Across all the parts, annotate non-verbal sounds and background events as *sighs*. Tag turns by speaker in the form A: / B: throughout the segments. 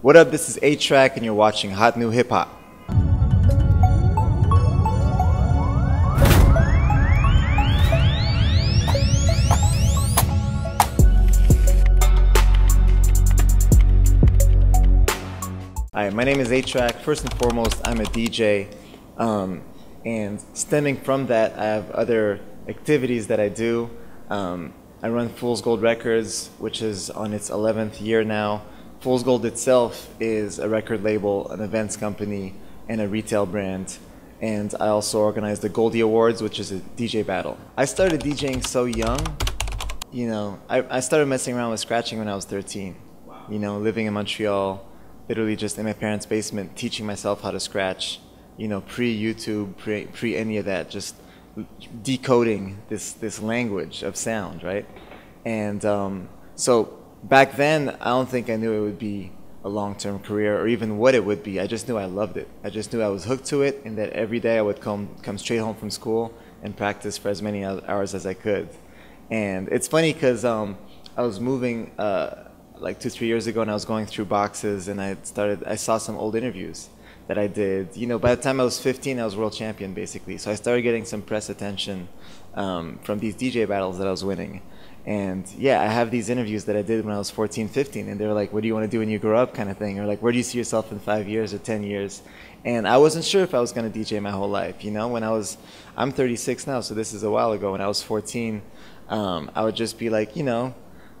A: What up? This is A-Trak and you're watching Hot New Hip Hop. Hi, my name is A-Trak. First and foremost, I'm a DJ. Um, and stemming from that, I have other activities that I do. Um, I run Fool's Gold Records, which is on its 11th year now. Fool's Gold itself is a record label, an events company, and a retail brand. And I also organize the Goldie Awards, which is a DJ battle. I started DJing so young. You know, I, I started messing around with scratching when I was 13. Wow. You know, living in Montreal, literally just in my parents' basement, teaching myself how to scratch. You know, pre-YouTube, pre, pre any of that, just decoding this this language of sound, right? And um, so back then, I don't think I knew it would be a long-term career or even what it would be. I just knew I loved it. I just knew I was hooked to it, and that every day I would come come straight home from school and practice for as many hours as I could. And it's funny because um, I was moving. Uh, like two three years ago and I was going through boxes and I started I saw some old interviews that I did. You know, by the time I was 15, I was world champion basically. So I started getting some press attention um, from these DJ battles that I was winning. And yeah, I have these interviews that I did when I was 14, 15, and they're like, "What do you want to do when you grow up?" kind of thing, or like, "Where do you see yourself in five years or 10 years?" And I wasn't sure if I was going to DJ my whole life. You know, when I was, I'm 36 now, so this is a while ago. When I was 14, um, I would just be like, you know,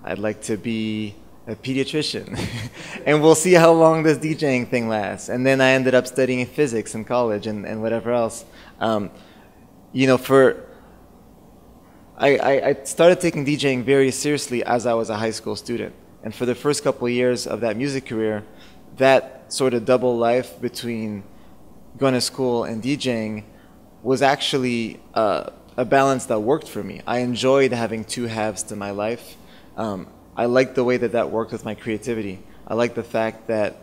A: I'd like to be a pediatrician. *laughs* and we'll see how long this DJing thing lasts. And then I ended up studying physics in college and, and whatever else. Um, you know, for I, I, started taking DJing very seriously as I was a high school student. And for the first couple of years of that music career, that sort of double life between going to school and DJing was actually uh, a balance that worked for me. I enjoyed having two halves to my life. Um, I liked the way that that worked with my creativity. I liked the fact that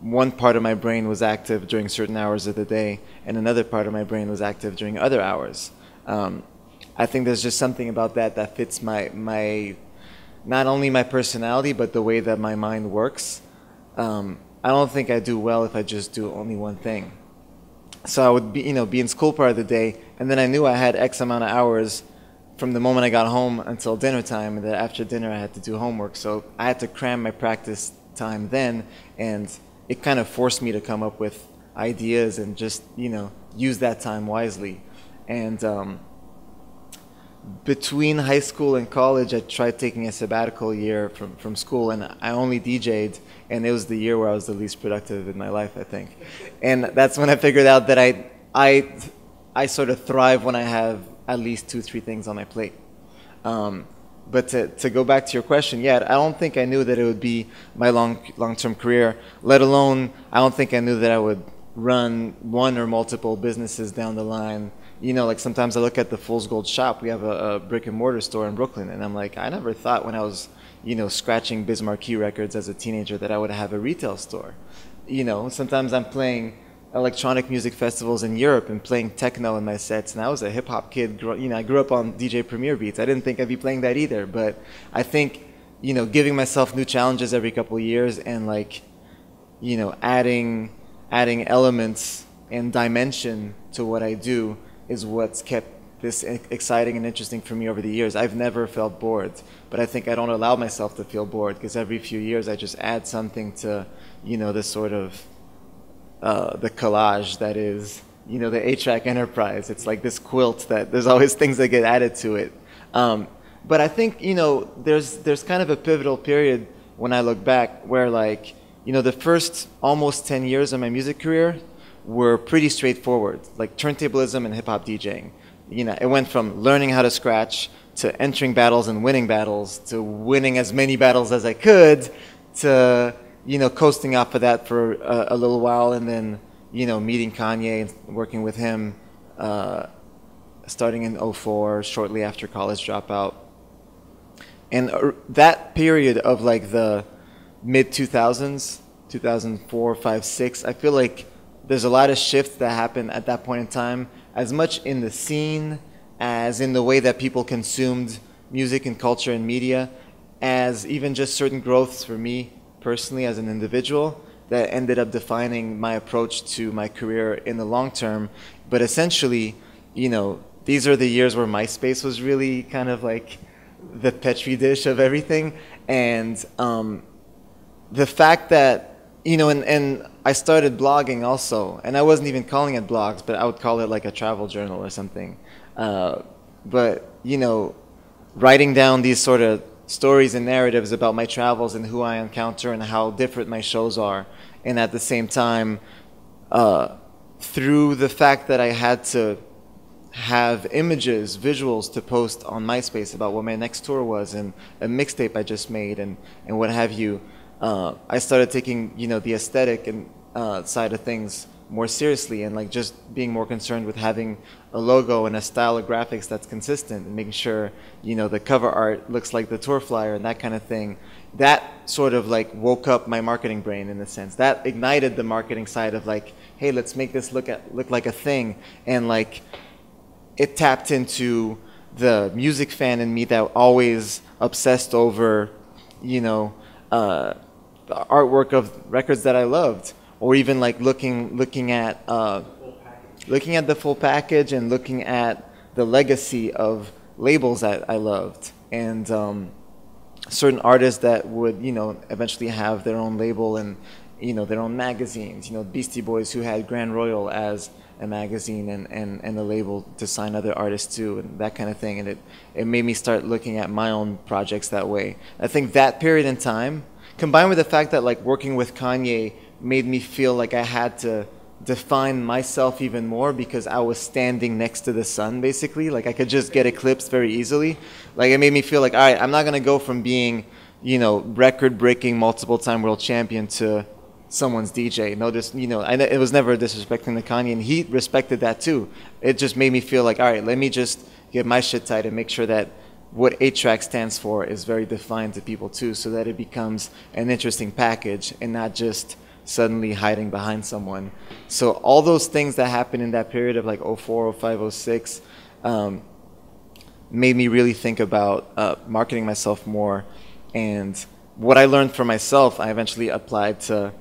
A: one part of my brain was active during certain hours of the day, and another part of my brain was active during other hours. Um, I think there's just something about that that fits my my not only my personality but the way that my mind works. Um, I don't think I do well if I just do only one thing. So I would be, you know, be in school part of the day, and then I knew I had X amount of hours from the moment I got home until dinner time, and then after dinner I had to do homework. So I had to cram my practice time then, and it kind of forced me to come up with ideas and just you know use that time wisely. And um, between high school and college, I tried taking a sabbatical year from, from school, and I only DJ'd, and it was the year where I was the least productive in my life, I think. And that's when I figured out that I, I, I sort of thrive when I have at least two, three things on my plate. Um, but to, to go back to your question, yeah, I don't think I knew that it would be my long long term career. Let alone, I don't think I knew that I would run one or multiple businesses down the line. You know, like sometimes I look at the Fool's Gold shop. We have a, a brick and mortar store in Brooklyn, and I'm like, I never thought when I was, you know, scratching Biz Markie records as a teenager that I would have a retail store. You know, sometimes I'm playing electronic music festivals in Europe and playing techno in my sets. And I was a hip hop kid. You know, I grew up on DJ Premier beats. I didn't think I'd be playing that either. But I think, you know, giving myself new challenges every couple years and like, you know, adding adding elements and dimension to what I do is what's kept this exciting and interesting for me over the years. I've never felt bored, but I think I don't allow myself to feel bored because every few years I just add something to, you know, this sort of uh, the collage that is, you know, the A-Trak Enterprise. It's like this quilt that there's always things that get added to it. Um, but I think, you know, there's, there's kind of a pivotal period when I look back where like, you know, the first almost 10 years of my music career were pretty straightforward, like turntablism and hip hop DJing. You know, it went from learning how to scratch to entering battles and winning battles to winning as many battles as I could to you know, coasting off of that for a, a, little while, and then you know, meeting Kanye and working with him, uh, starting in 04, shortly after college dropout, and uh, that period of like the mid 2000s, 2004, 5, 6, I feel like there's a lot of shifts that happen at that point in time, as much in the scene as in the way that people consumed music and culture and media, as even just certain growths for me personally as an individual that ended up defining my approach to my career in the long term. But essentially, you know, these are the years where MySpace was really kind of like the petri dish of everything, and um, the fact that you know, and, and I started blogging also, and I wasn't even calling it blogs, but I would call it like a travel journal or something. Uh, but you know, writing down these sort of stories and narratives about my travels and who I encounter and how different my shows are, and at the same time, uh, through the fact that I had to have images, visuals to post on MySpace about what my next tour was and a mixtape I just made and, and what have you. Uh, I started taking, you know, the aesthetic and uh, side of things more seriously and like just being more concerned with having a logo and a style of graphics that's consistent and making sure, you know, the cover art looks like the tour flyer and that kind of thing. That sort of like woke up my marketing brain in a sense. That ignited the marketing side of like, hey, let's make this look at look like a thing and like it tapped into the music fan in me that always obsessed over, you know, uh, artwork of records that I loved, or even like looking looking at uh, looking at the full package and looking at the legacy of labels that I loved and um, certain artists that would you know eventually have their own label and you know their own magazines. You know, Beastie Boys who had Grand Royal as a magazine and, and, and a label to sign other artists to and that kind of thing. And it, it made me start looking at my own projects that way. I think that period in time, combined with the fact that like working with Kanye made me feel like I had to define myself even more because I was standing next to the sun basically. Like I could just get eclipsed very easily. Like it made me feel like, all right, I'm not gonna go from being, you know, record breaking multiple time world champion to someone's DJ. No, just you know, it was never disrespecting the Kanye, and he respected that too. It just made me feel like, all right, let me just get my shit tight and make sure that what A-Trak stands for is very defined to people too, so that it becomes an interesting package and not just suddenly hiding behind someone. So all those things that happened in that period of like 04, 05, 06 um, made me really think about uh, marketing myself more. And what I learned for myself, I eventually applied to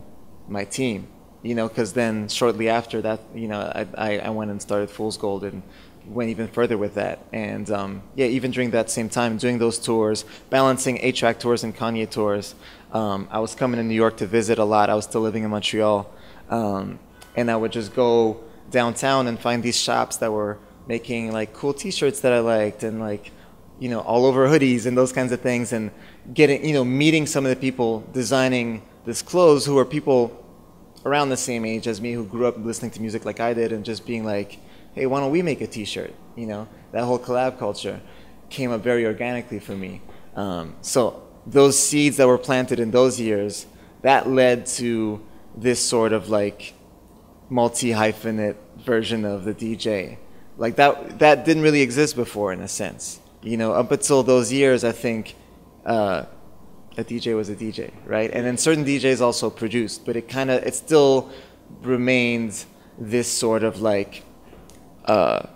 A: my team, you know, because then shortly after that, you know, I, I, went and started Fool's Gold and went even further with that. And um, yeah, even during that same time, doing those tours, balancing A-Trak tours and Kanye tours, um, I was coming to New York to visit a lot. I was still living in Montreal. Um, and I would just go downtown and find these shops that were making like cool t-shirts that I liked and like, you know, all over hoodies and those kinds of things and getting, you know, meeting some of the people designing this clothes who are people around the same age as me who grew up listening to music like I did and just being like, hey, why don't we make a T-shirt? You know, that whole collab culture came up very organically for me. Um, so those seeds that were planted in those years, that led to this sort of like multi-hyphenate version of the DJ. Like that, that didn't really exist before in a sense. You know, up until those years, I think uh, a DJ was a DJ, right? And then certain DJs also produced, but it kind of it still remains this sort of like uh,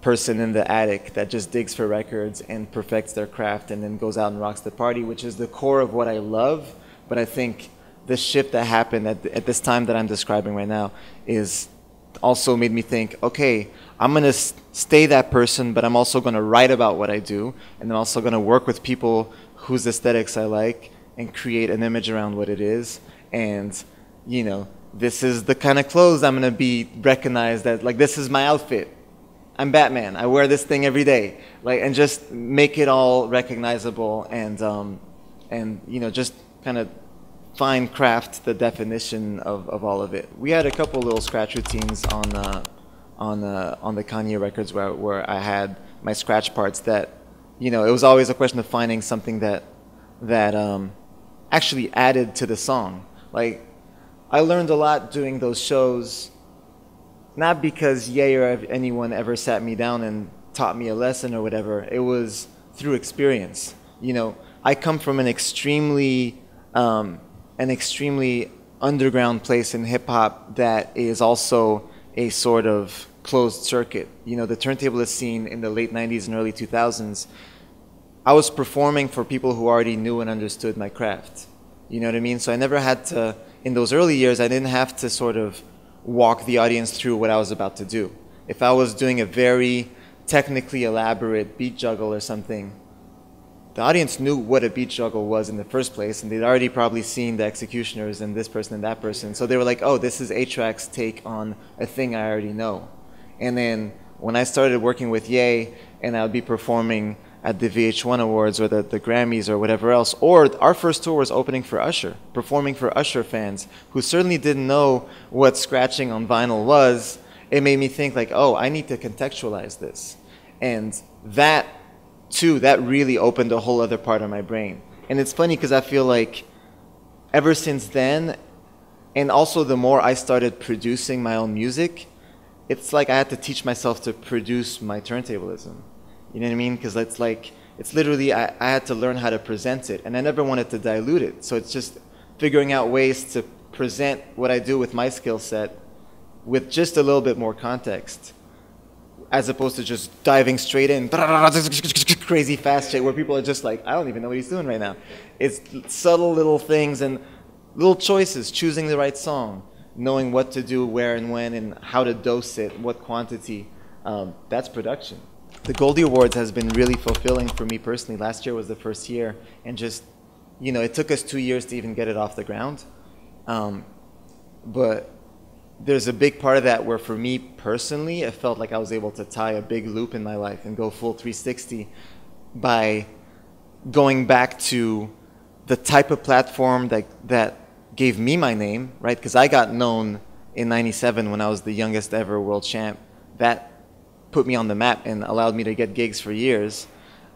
A: person in the attic that just digs for records and perfects their craft and then goes out and rocks the party, which is the core of what I love. But I think the shift that happened at, at this time that I'm describing right now is also made me think, okay, I'm going to stay that person, but I'm also going to write about what I do, and I'm also going to work with people whose aesthetics I like and create an image around what it is. And, you know, this is the kind of clothes I'm going to be recognized as. Like, this is my outfit. I'm Batman. I wear this thing every day. Like, and just make it all recognizable and, um, and you know, just kind of fine craft the definition of, of all of it. We had a couple little scratch routines on, uh, on, uh, on the Kanye records where, where I had my scratch parts that you know, it was always a question of finding something that that um, actually added to the song. Like, I learned a lot doing those shows, not because Ye or anyone ever sat me down and taught me a lesson or whatever. It was through experience. You know, I come from an extremely um, an extremely underground place in hip hop that is also a sort of closed circuit. You know, the turntablist scene in the late 90s and early 2000s, I was performing for people who already knew and understood my craft. You know what I mean? So I never had to in those early years, I didn't have to sort of walk the audience through what I was about to do. If I was doing a very technically elaborate beat juggle or something, the audience knew what a beat juggle was in the first place, and they'd already probably seen the X-ecutioners and this person and that person. So they were like, oh, this is A-Trak's take on a thing I already know. And then when I started working with Ye, and I would be performing at the VH1 Awards or the, the Grammys or whatever else, or our first tour was opening for Usher, performing for Usher fans who certainly didn't know what scratching on vinyl was. It made me think like, oh, I need to contextualize this. And that too, that really opened a whole other part of my brain. And it's funny because I feel like ever since then, and also the more I started producing my own music, it's like I had to teach myself to produce my turntablism. You know what I mean? Because it's like, it's literally, I, I had to learn how to present it. And I never wanted to dilute it. So it's just figuring out ways to present what I do with my skill set with just a little bit more context as opposed to just diving straight in, *laughs* crazy fast shit where people are just like, I don't even know what he's doing right now. It's subtle little things and little choices, choosing the right song, knowing what to do, where and when, and how to dose it, what quantity. Um, that's production. The Goldie Awards has been really fulfilling for me personally. Last year was the first year, and just, you know, it took us two years to even get it off the ground. Um, but there's a big part of that where for me personally, it felt like I was able to tie a big loop in my life and go full 360 by going back to the type of platform that, that gave me my name, right? Because I got known in 97 when I was the youngest ever world champ. That put me on the map and allowed me to get gigs for years.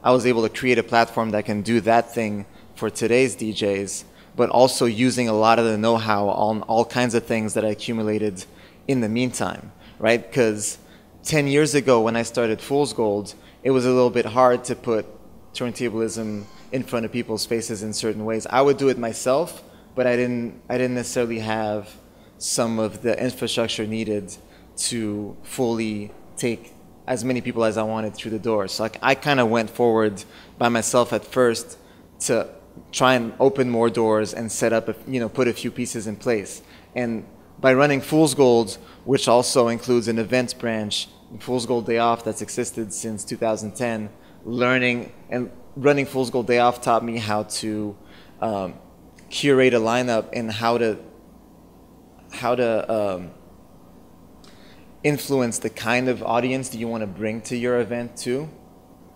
A: I was able to create a platform that can do that thing for today's DJs but also using a lot of the know-how on all kinds of things that I accumulated in the meantime, right? Because 10 years ago when I started Fool's Gold, it was a little bit hard to put turntablism in front of people's faces in certain ways. I would do it myself, but I didn't, I didn't necessarily have some of the infrastructure needed to fully take as many people as I wanted through the door. So like, I kind of went forward by myself at first to try and open more doors and set up, a, you know, put a few pieces in place. And by running Fool's Gold, which also includes an events branch, Fool's Gold Day Off that's existed since 2010, learning and running Fool's Gold Day Off taught me how to um, curate a lineup and how to how to um, influence the kind of audience that you want to bring to your event too,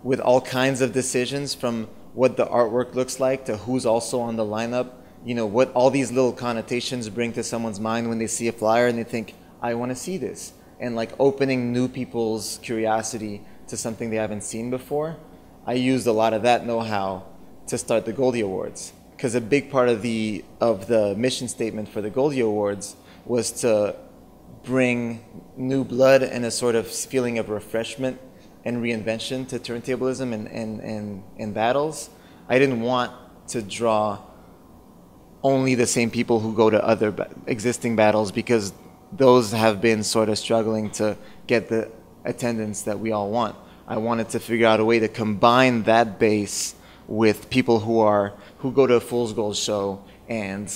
A: with all kinds of decisions from what the artwork looks like to who's also on the lineup. You know, what all these little connotations bring to someone's mind when they see a flyer and they think, I want to see this. And like opening new people's curiosity to something they haven't seen before. I used a lot of that know-how to start the Goldie Awards. Because a big part of the, of the mission statement for the Goldie Awards was to bring new blood and a sort of feeling of refreshment and reinvention to turntablism and, and, and, and battles. I didn't want to draw only the same people who go to other ba existing battles because those have been sort of struggling to get the attendance that we all want. I wanted to figure out a way to combine that base with people who are who go to a Fool's Gold show and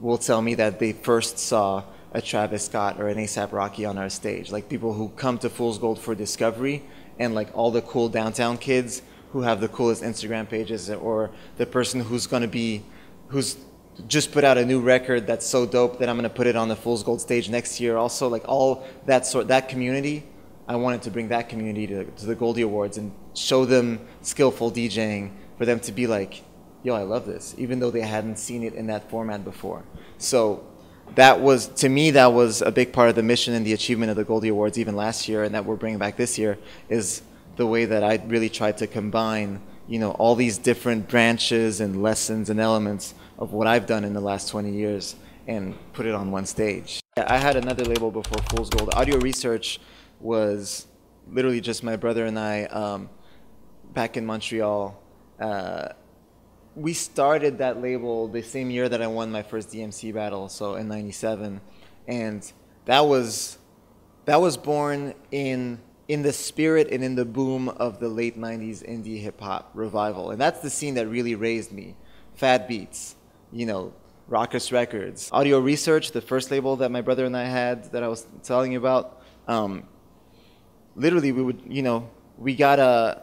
A: will tell me that they first saw a Travis Scott or an ASAP Rocky on our stage. Like people who come to Fool's Gold for discovery and like all the cool downtown kids who have the coolest Instagram pages or the person who's going to be who's just put out a new record that's so dope that I'm going to put it on the Fool's Gold stage next year also like all that sort that community I wanted to bring that community to, to the Goldie Awards and show them skillful DJing for them to be like yo I love this even though they hadn't seen it in that format before so that was to me that was a big part of the mission and the achievement of the Goldie Awards even last year and that we're bringing back this year is the way that I really tried to combine you know all these different branches and lessons and elements of what I've done in the last 20 years and put it on one stage. I had another label before Fool's Gold. Audio Research was literally just my brother and I um, back in Montreal. Uh, we started that label the same year that I won my first DMC battle, so in '97, and that was that was born in in the spirit and in the boom of the late '90s indie hip hop revival, and that's the scene that really raised me. Fat beats, you know, Rawkus Records. Audio Research, the first label that my brother and I had that I was telling you about. Um, literally, we would, you know, we got a,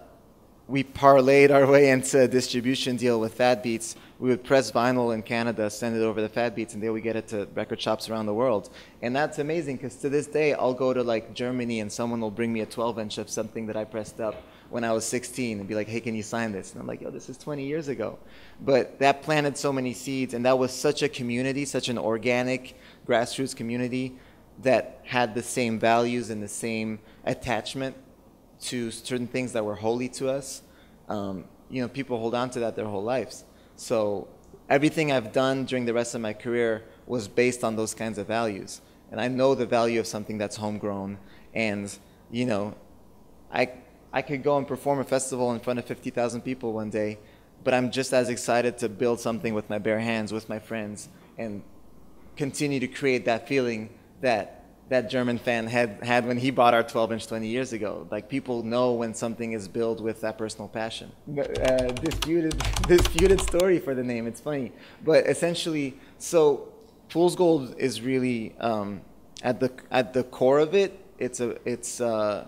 A: we parlayed our way into a distribution deal with Fat Beats. We would press vinyl in Canada, send it over to Fat Beats, and they would get it to record shops around the world. And that's amazing because to this day, I'll go to like Germany and someone will bring me a 12 inch of something that I pressed up when I was 16 and be like, hey, can you sign this? And I'm like, yo, this is 20 years ago. But that planted so many seeds, and that was such a community, such an organic grassroots community that had the same values and the same attachment to certain things that were holy to us. Um, you know, people hold on to that their whole lives. So everything I've done during the rest of my career was based on those kinds of values. And I know the value of something that's homegrown. And, you know, I, I could go and perform a festival in front of 50,000 people one day, but I'm just as excited to build something with my bare hands, with my friends, and continue to create that feeling that that German fan had, had when he bought our 12 inch 20 years ago. Like people know when something is built with that personal passion. Uh, disputed, *laughs* disputed story for the name. It's funny, but essentially, so Fool's Gold is really um, at the at the core of it. It's a it's uh,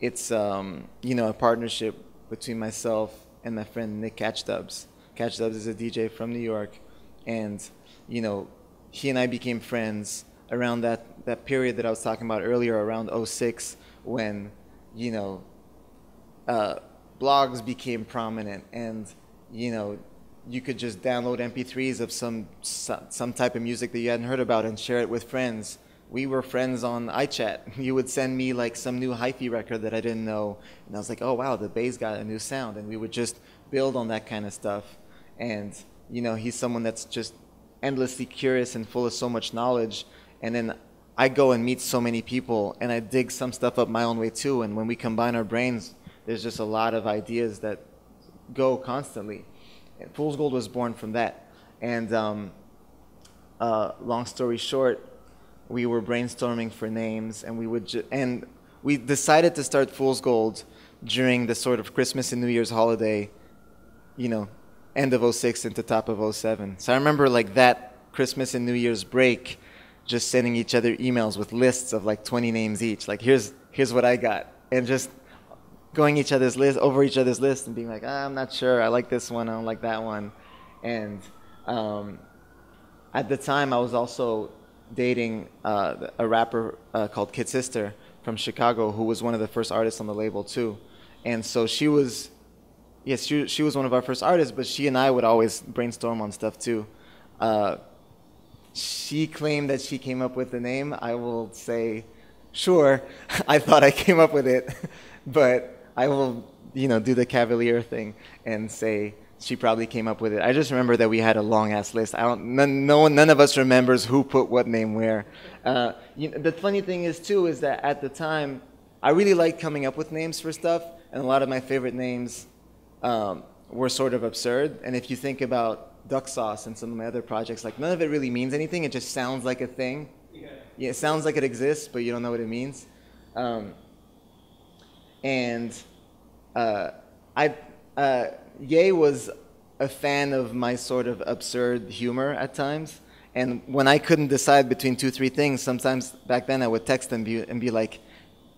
A: it's um, you know a partnership between myself and my friend Nick Catchdubs. Catchdubs is a DJ from New York, and you know he and I became friends around that, that period that I was talking about earlier, around 06, when, you know, uh, blogs became prominent and, you know, you could just download MP3s of some, some type of music that you hadn't heard about and share it with friends. We were friends on iChat. *laughs* You would send me like some new hyphy record that I didn't know, and I was like, "Oh wow, the bass got a new sound," and we would just build on that kind of stuff. And you know, he's someone that's just endlessly curious and full of so much knowledge and then I go and meet so many people and I dig some stuff up my own way too. And when we combine our brains, there's just a lot of ideas that go constantly. And Fool's Gold was born from that. And um, uh, long story short, we were brainstorming for names and we would, ju- and we decided to start Fool's Gold during the sort of Christmas and New Year's holiday, you know, end of 06 into top of 07. So I remember like that Christmas and New Year's break just sending each other emails with lists of like 20 names each. Like here's here's what I got, and just going each other's list over each other's list and being like, ah, I'm not sure. I like this one. I don't like that one. And um, at the time, I was also dating uh, a rapper uh, called Kid Sister from Chicago, who was one of the first artists on the label too. And so she was, yes, she, she was one of our first artists, but she and I would always brainstorm on stuff too. Uh, she claimed that she came up with the name. I will say, sure, *laughs* I thought I came up with it, *laughs* but I will, you know, do the cavalier thing and say she probably came up with it. I just remember that we had a long ass list. I don't, none, no one, none of us remembers who put what name where. Uh, you know, the funny thing is too is that at the time, I really liked coming up with names for stuff, and a lot of my favorite names um, were sort of absurd. And if you think about duck sauce and some of my other projects, like none of it really means anything. It just sounds like a thing. Yeah. yeah it sounds like it exists, but you don't know what it means. Um, and uh, I, uh, Ye was a fan of my sort of absurd humor at times. And when I couldn't decide between two, three things, sometimes back then I would text him and be like,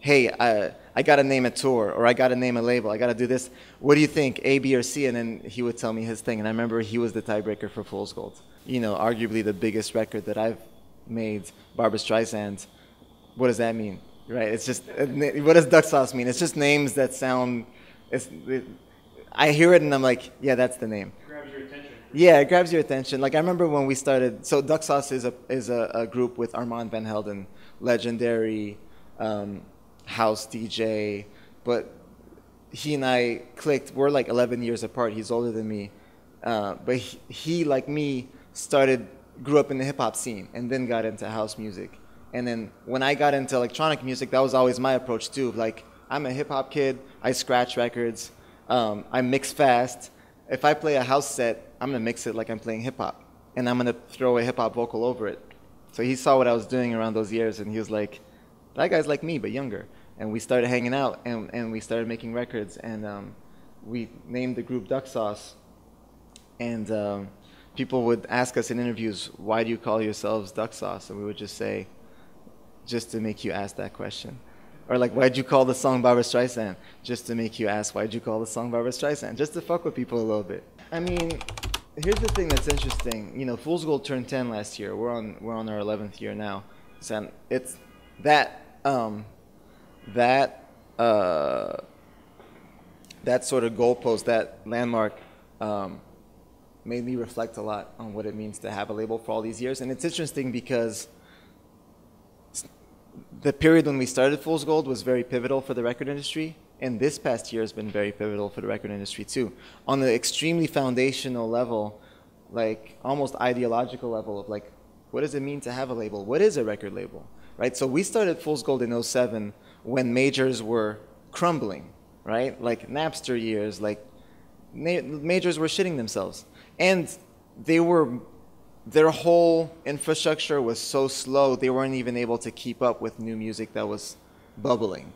A: hey, uh, I got to name a tour or I got to name a label. I got to do this. What do you think, A, B, or C? And then he would tell me his thing. And I remember he was the tiebreaker for Fool's Gold. You know, arguably the biggest record that I've made, Barbra Streisand. What does that mean? Right? It's just, uh, what does duck sauce mean? It's just names that sound, it's, it, I hear it and I'm like, yeah, that's the name.
B: It grabs your attention.
A: Yeah, it grabs your attention. Like I remember when we started, so Duck Sauce is a, is a, a group with Armand Van Helden, legendary, um, house DJ, but he and I clicked. We're like 11 years apart. He's older than me, uh, but he, he, like me, started grew up in the hip hop scene and then got into house music. And then when I got into electronic music, that was always my approach too. Like I'm a hip hop kid. I scratch records. Um, I mix fast. If I play a house set, I'm gonna mix it like I'm playing hip hop, and I'm gonna throw a hip hop vocal over it. So he saw what I was doing around those years, and he was like, that guy's like me but younger and we started hanging out and, and we started making records and um, we named the group duck sauce and um, people would ask us in interviews, "Why do you call yourselves Duck Sauce?" And we would just say, "Just to make you ask that question." Or like, why'd you call the song barbra Streisand? Just to make you ask, why'd you call the song barbra Streisand? Just to fuck with people a little bit. I mean, here's the thing that's interesting. You know, Fool's Gold turned 10 last year. We're on we're on our 11th year now. So it's that um, that uh, that sort of goalpost, that landmark, um, made me reflect a lot on what it means to have a label for all these years. And it's interesting because the period when we started Fool's Gold was very pivotal for the record industry, and this past year has been very pivotal for the record industry too. On the extremely foundational level, like almost ideological level of like, what does it mean to have a label? What is a record label? Right? So we started Fool's Gold in 07 when majors were crumbling, right? Like Napster years, like majors were shitting themselves. And they were their whole infrastructure was so slow they weren't even able to keep up with new music that was bubbling.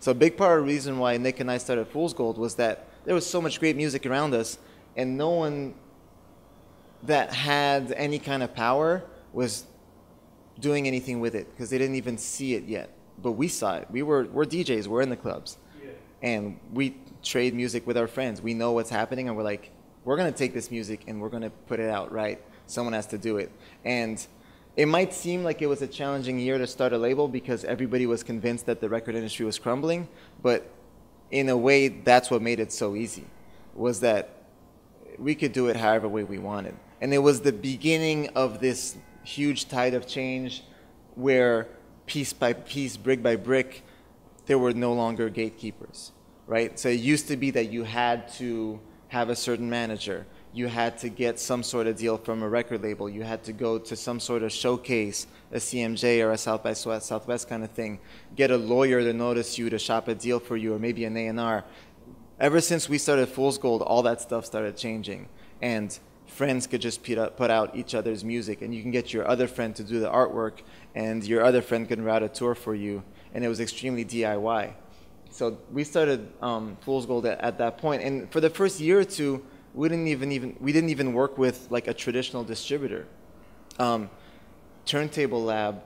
A: So a big part of the reason why Nick and I started Fool's Gold was that there was so much great music around us, and no one that had any kind of power was doing anything with it because they didn't even see it yet. But we saw it. We were we're DJs. We're in the clubs, yeah. and we trade music with our friends. We know what's happening, and we're like, we're gonna take this music and we're gonna put it out right someone has to do it. And it might seem like it was a challenging year to start a label because everybody was convinced that the record industry was crumbling, but in a way, that's what made it so easy, was that we could do it however way we wanted. And it was the beginning of this huge tide of change where piece by piece, brick by brick, there were no longer gatekeepers, right? So it used to be that you had to have a certain manager you had to get some sort of deal from a record label. You had to go to some sort of showcase, a CMJ or a South by Southwest kind of thing. Get a lawyer to notice you to shop a deal for you, or maybe an A&R. Ever since we started Fool's Gold, all that stuff started changing, and friends could just put out each other's music, and you can get your other friend to do the artwork, and your other friend can route a tour for you, and it was extremely DIY. So we started um, Fool's Gold at, at that point, and for the first year or two we didn't even even we didn't even work with like a traditional distributor. Um, Turntable Lab,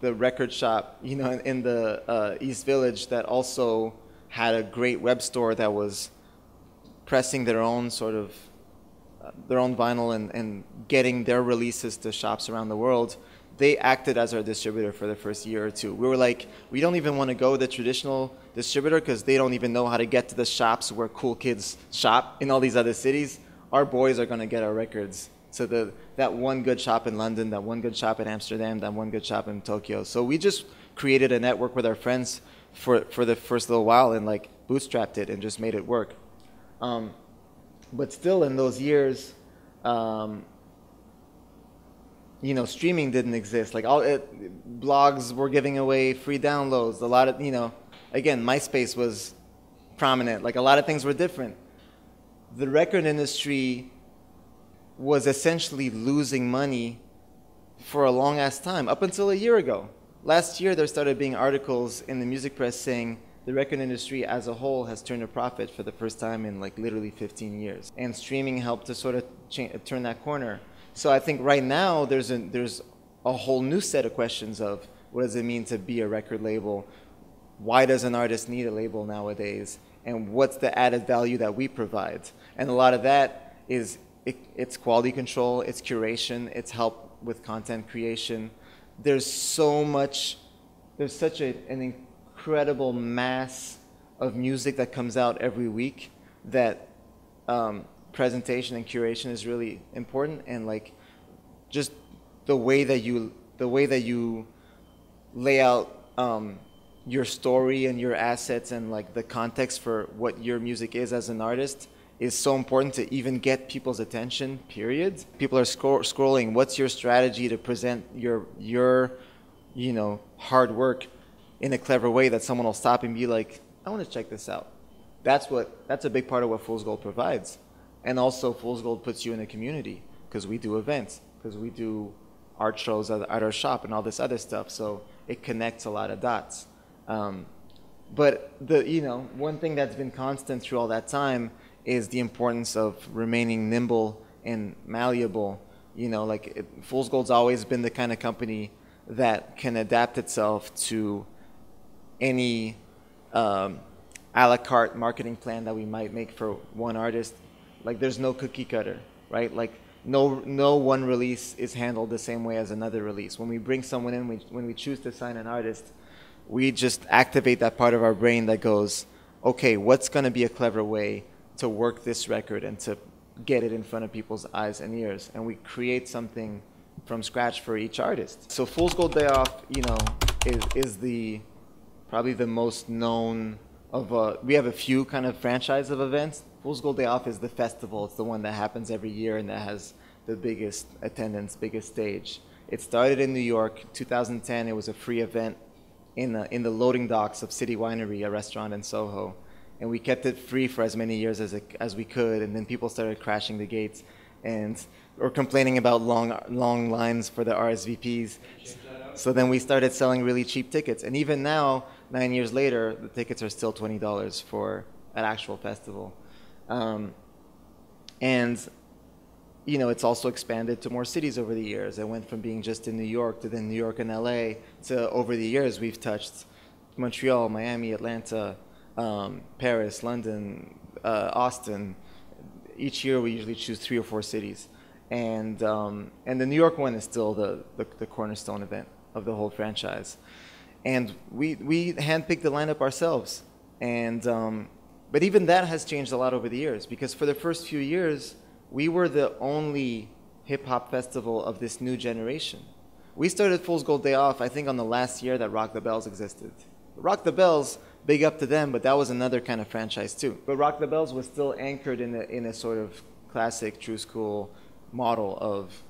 A: the record shop, you know, in, in the uh, East Village, that also had a great web store that was pressing their own sort of their own vinyl and, and getting their releases to shops around the world they acted as our distributor for the first year or two. We were like, we don't even want to go the traditional distributor because they don't even know how to get to the shops where cool kids shop in all these other cities. Our boys are going to get our records to the that one good shop in London, that one good shop in Amsterdam, that one good shop in Tokyo. So we just created a network with our friends for for the first little while and like bootstrapped it and just made it work. Um, but still, in those years, um, you know, streaming didn't exist. Like all it, blogs were giving away free downloads. A lot of, you know, again, MySpace was prominent. Like a lot of things were different. The record industry was essentially losing money for a long ass time, up until a year ago. Last year, there started being articles in the music press saying the record industry as a whole has turned a profit for the first time in like literally 15 years. And streaming helped to sort of turn that corner. So I think right now there's a, there's a whole new set of questions of what does it mean to be a record label? Why does an artist need a label nowadays? And what's the added value that we provide? And a lot of that is it, it's quality control, it's curation, it's help with content creation. There's so much, there's such a, an incredible mass of music that comes out every week that um, presentation and curation is really important and like just the way that you the way that you lay out um, your story and your assets and like the context for what your music is as an artist is so important to even get people's attention period. People are scro- scrolling what's your strategy to present your your you know hard work in a clever way that someone will stop and be like i want to check this out that's what that's a big part of what fool's gold provides and also, Fool's Gold puts you in a community because we do events, because we do art shows at, at, our shop and all this other stuff. So it connects a lot of dots. Um, but the you know one thing that's been constant through all that time is the importance of remaining nimble and malleable. You know, like it, Fool's Gold's always been the kind of company that can adapt itself to any um, a la carte marketing plan that we might make for one artist. Like there's no cookie cutter, right? Like no no one release is handled the same way as another release. When we bring someone in, we, when we choose to sign an artist, we just activate that part of our brain that goes, okay, what's going to be a clever way to work this record and to get it in front of people's eyes and ears, and we create something from scratch for each artist. So Fool's Gold Day Off, you know, is is the probably the most known of uh, we have a few kind of franchise of events. Fool's Gold Day Off is the festival. It's the one that happens every year and that has the biggest attendance, biggest stage. It started in New York, 2010. It was a free event in the in the loading docks of City Winery, a restaurant in Soho, and we kept it free for as many years as it, as we could. And then people started crashing the gates, and or complaining about long long lines for the RSVPs. So then we started selling really cheap tickets, and even now nine years later, the tickets are still twenty dollars for an actual festival, um, and you know it's also expanded to more cities over the years. It went from being just in New York to then New York and LA to over the years we've touched Montreal, Miami, Atlanta, um, Paris, London, uh, Austin. Each year we usually choose three or four cities, and um, and the New York one is still the, the the cornerstone event of the whole franchise and we we handpicked the lineup ourselves. And um, but even that has changed a lot over the years because for the first few years we were the only hip hop festival of this new generation. We started Fool's Gold Day Off, I think, on the last year that Rock the Bells existed. Rock the Bells, big up to them, but that was another kind of franchise too. But Rock the Bells was still anchored in a, in a sort of classic, true school model of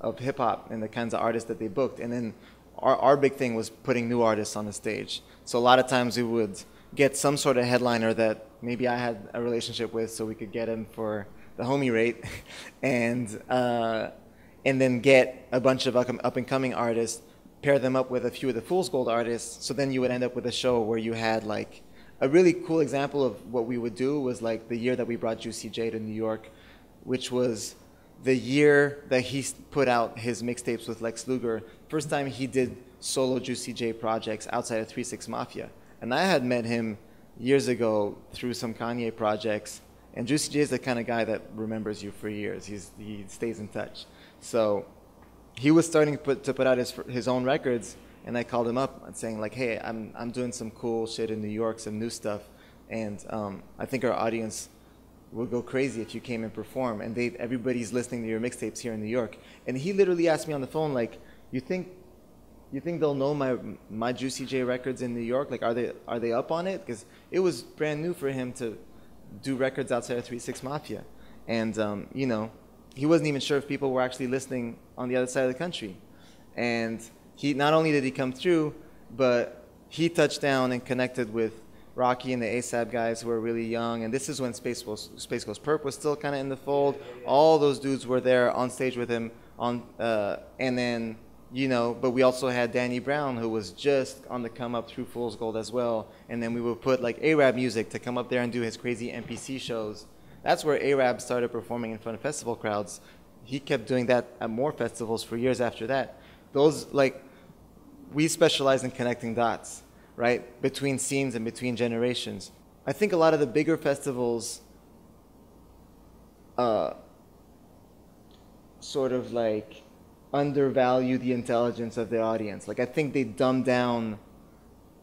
A: of hip hop and the kinds of artists that they booked. And then our, our big thing was putting new artists on the stage. So a lot of times we would get some sort of headliner that maybe I had a relationship with, so we could get him for the homie rate, *laughs* and uh, and then get a bunch of up and coming artists, pair them up with a few of the Fool's Gold artists. So then you would end up with a show where you had like a really cool example of what we would do was like the year that we brought Juicy J to New York, which was the year that he put out his mixtapes with Lex Luger, first time he did solo Juicy J projects outside of 3 6 Mafia. And I had met him years ago through some Kanye projects. And Juicy J is the kind of guy that remembers you for years. He's, he stays in touch. So he was starting to put, to put out his, his own records. And I called him up and saying like, hey, I'm, I'm doing some cool shit in New York, some new stuff. And um, I think our audience would go crazy if you came and perform. And they, everybody's listening to your mixtapes here in New York. And he literally asked me on the phone, like, you think, you think they'll know my my Juicy J records in New York? Like, are they are they up on it? Because it was brand new for him to do records outside of Three Six Mafia, and um, you know, he wasn't even sure if people were actually listening on the other side of the country. And he not only did he come through, but he touched down and connected with Rocky and the ASAP guys who were really young, and this is when Space Ghost, SpaceGhostPurrp was still kind of in the fold. All those dudes were there on stage with him, on, uh, and then you know, but we also had Danny Brown who was just on the come up through Fool's Gold as well, and then we would put like Araabmuzik to come up there and do his crazy MPC shows. That's where Arab started performing in front of festival crowds. He kept doing that at more festivals for years after that. Those like we specialize in connecting dots right, between scenes and between generations. I think a lot of the bigger festivals uh, sort of like undervalue the intelligence of their audience. Like I think they dumb down,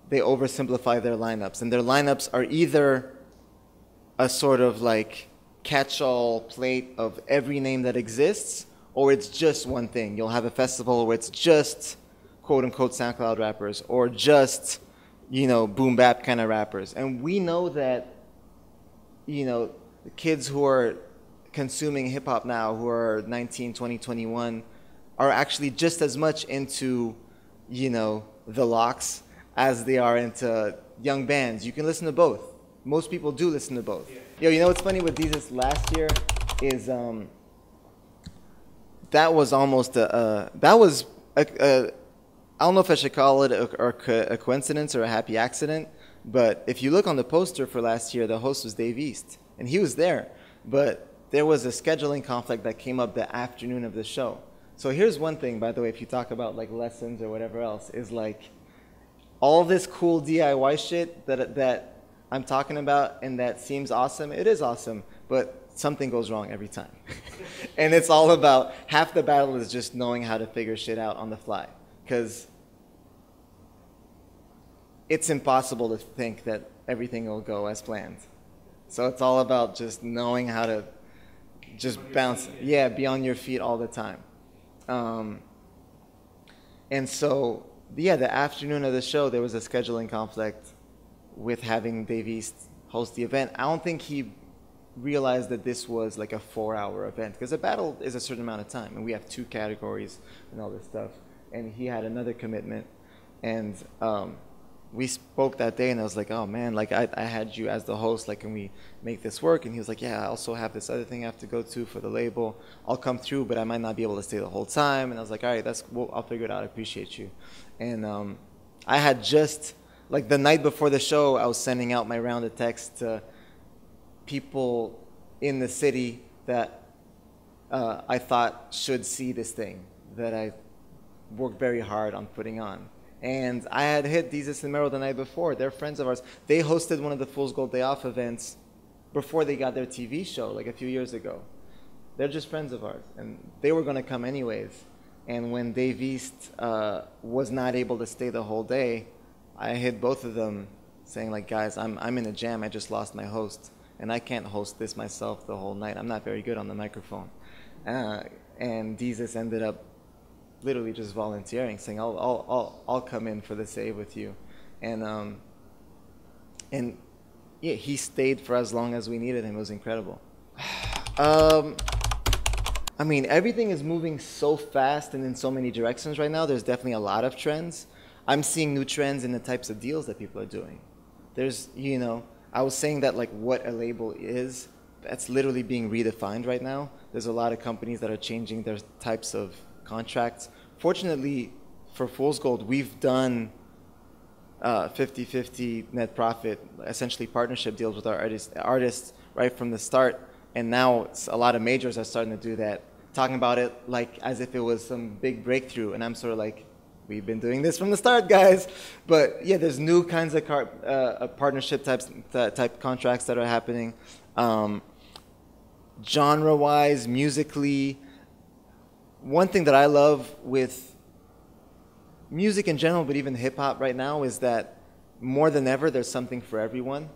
A: they oversimplify their lineups, and their lineups are either a sort of like catch-all plate of every name that exists, or it's just one thing. You'll have a festival where it's just quote unquote SoundCloud rappers, or just you know, boom bap kind of rappers. And we know that, you know, the kids who are consuming hip hop now, who are 19, 20, 21, are actually just as much into, you know, the LOX as they are into young bands. You can listen to both. Most people do listen to both. Yeah. Yo, you know what's funny with Desus last year is um, that was almost a, that was a, a I don't know if I should call it a, a, coincidence or a happy accident, but if you look on the poster for last year, the host was Dave East, and he was there. But there was a scheduling conflict that came up the afternoon of the show. So here's one thing, by the way, if you talk about like lessons or whatever else, is like all this cool DIY shit that that I'm talking about and that seems awesome. It is awesome, but something goes wrong every time. *laughs* and it's all about half the battle is just knowing how to figure shit out on the fly because it's impossible to think that everything will go as planned. So it's all about just knowing how to just bounce, yeah, be on your feet all the time. Um, and so, yeah, the afternoon of the show, there was a scheduling conflict with having Dave East host the event. I don't think he realized that this was like a four-hour event because a battle is a certain amount of time, and we have two categories and all this stuff. And he had another commitment, and um, we spoke that day and I was like, oh man, like I, I had you as the host, like can we make this work? And he was like, yeah, I also have this other thing I have to go to for the label. I'll come through, but I might not be able to stay the whole time. And I was like, all right, that's, well, I'll figure it out. I appreciate you. And um, I had just, like the night before the show, I was sending out my round of texts to people in the city that uh, I thought should see this thing that I worked very hard on putting on. And I had hit Desus and Mero the night before. They're friends of ours. They hosted one of the Fool's Gold Day Off events before they got their TV show, like a few years ago. They're just friends of ours. And they were going to come anyways. And when Dave East uh, was not able to stay the whole day, I hit both of them saying, like, guys, I'm, I'm in a jam. I just lost my host. And I can't host this myself the whole night. I'm not very good on the microphone. Uh, and Desus ended up literally just volunteering, saying, I'll, I'll, I'll, I'll come in for the save with you. And, um, and yeah, he stayed for as long as we needed him. It was incredible. *sighs* Um, I mean, everything is moving so fast and in so many directions right now. There's definitely a lot of trends. I'm seeing new trends in the types of deals that people are doing. There's, you know, I was saying that like what a label is, that's literally being redefined right now. There's a lot of companies that are changing their types of contracts. Fortunately, for Fool's Gold, we've done 50-50 uh, net profit, essentially partnership deals with our artists, artists right from the start. And now a lot of majors are starting to do that, talking about it like as if it was some big breakthrough. And I'm sort of like, we've been doing this from the start, guys. But yeah, there's new kinds of car, uh, partnership types, type contracts that are happening. Um, genre-wise, musically, one thing that I love with music in general, but even hip hop right now, is that more than ever, there's something for everyone.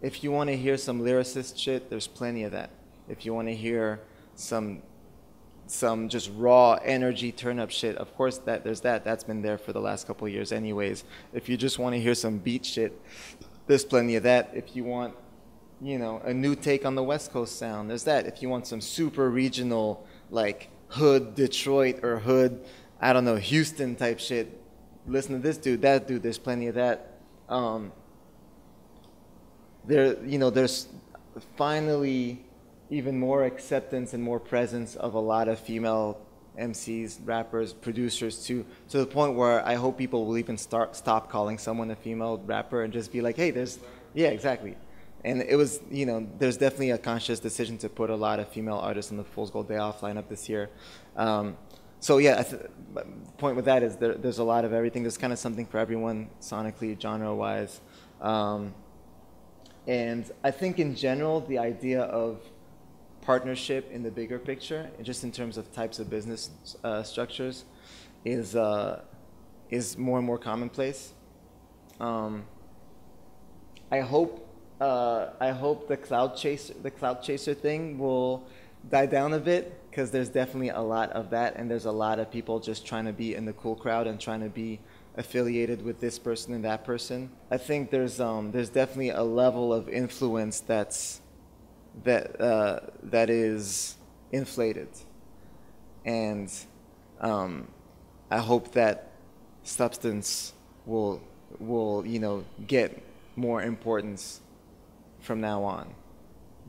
A: If you want to hear some lyricist shit, there's plenty of that. If you want to hear some some just raw energy turn up shit, of course that there's that. That's been there for the last couple years anyways. If you just want to hear some beat shit, there's plenty of that. If you want, you know, a new take on the West Coast sound, there's that. If you want some super regional like hood Detroit or hood, I don't know, Houston type shit. Listen to this dude, that dude. There's plenty of that. Um, there, you know, there's finally even more acceptance and more presence of a lot of female MCs, rappers, producers to to the point where I hope people will even start stop calling someone a female rapper and just be like, hey, there's yeah, exactly and it was, you know, there's definitely a conscious decision to put a lot of female artists on the Fool's Gold Day Off lineup this year. Um, so yeah, the point with that is there, there's a lot of everything. There's kind of something for everyone, sonically, genre-wise. Um, and I think in general, the idea of partnership in the bigger picture, just in terms of types of business uh, structures, is uh, is more and more commonplace. Um, I hope uh, I hope the clout chaser, the clout chaser thing will die down a bit because there's definitely a lot of that, and there's a lot of people just trying to be in the cool crowd and trying to be affiliated with this person and that person. I think there's um, there's definitely a level of influence that's that uh, that is inflated, and um, I hope that substance will will you know get more importance from now on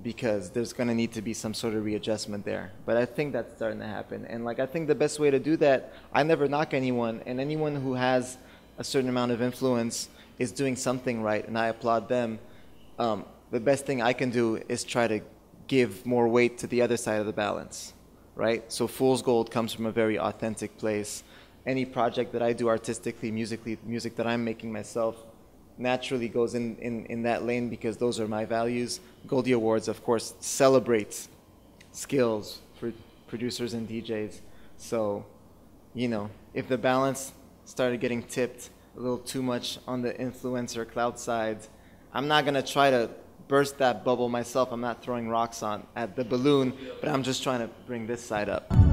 A: because there's going to need to be some sort of readjustment there. But I think that's starting to happen. And like I think the best way to do that, I never knock anyone, and anyone who has a certain amount of influence is doing something right, and I applaud them. Um, the best thing I can do is try to give more weight to the other side of the balance, right? So Fool's Gold comes from a very authentic place. Any project that I do artistically, musically, music that I'm making myself, naturally goes in, in, in that lane because those are my values. Goldie Awards, of course, celebrates skills for producers and DJs. So, you know, if the balance started getting tipped a little too much on the influencer clout side, I'm not gonna try to burst that bubble myself. I'm not throwing rocks on at the balloon, but I'm just trying to bring this side up.